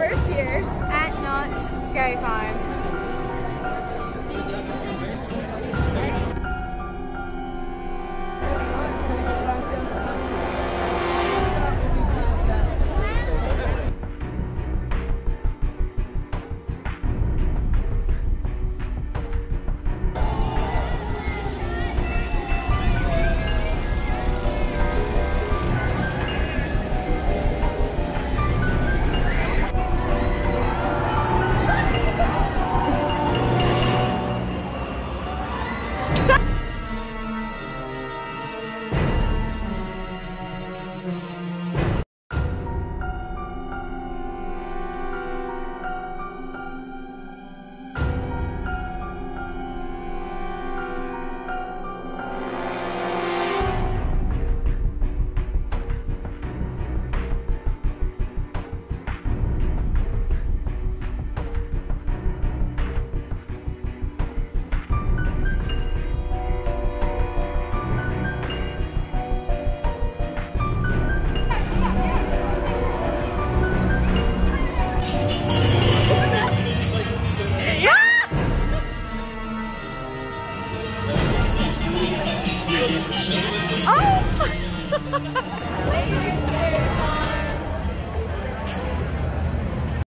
first year at Knott's Scary Farm. Oh!